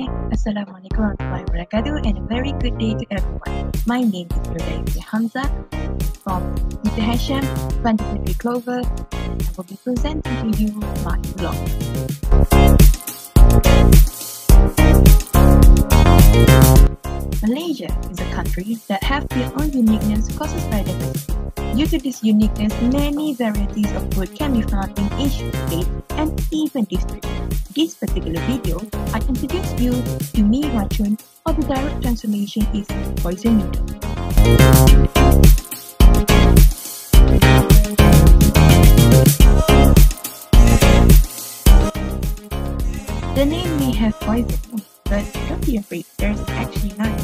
Hai, Assalamualaikum warahmatullahi wabarakatuh and a very good day to everyone. My name is Nurul Hamzah from Mr. Hasham, Fantasy Clover. And I will be presenting to you my vlog. Malaysia is a country that have their own uniqueness caused by diversity. Due to this uniqueness, many varieties of food can be found in each state and even district. This particular video, I introduce you to Mi Racun or the direct translation is poison noodle. The name may have poison, but don't be afraid, there's actually none.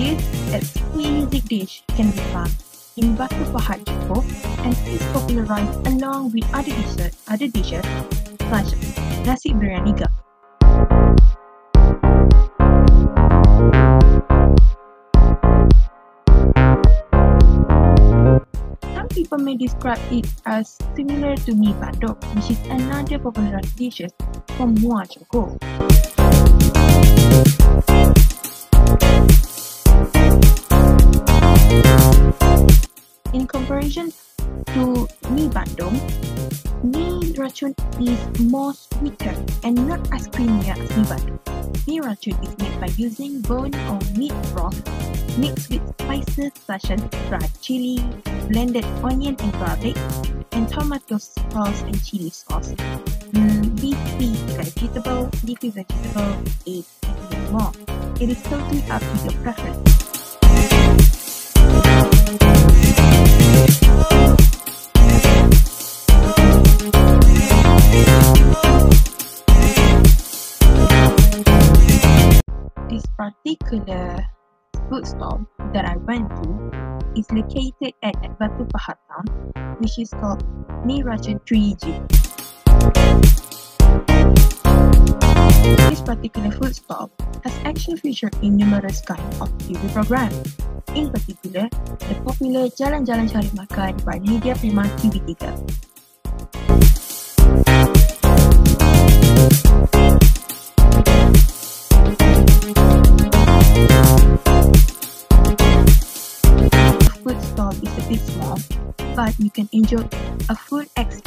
This exquisite dish can be found in Batu Pahat Johor and is popularized along with other dishes, other dishes such as nasi biryani gam. Some people may describe it as similar to mi bandung, which is another popular dish from Muar Johor. Comparison to mi bandung, mi racun is more sweeter and not as creamy as mi bandung. Mi racun is made by using bone or meat broth mixed with spices such as dried chili, blended onion and garlic, and tomato sauce and chili sauce. Mm, leafy vegetable, leafy vegetable, and more. It is totally up to your preference. Particular food stall that I went to is located at Batu Pahat town, which is called Mi 3G. This particular food stall has actually featured in numerous kinds of TV programs. In particular, the popular Jalan-Jalan Cari Makan by Media Prima TV3. The is a bit small, but you can enjoy a full experience.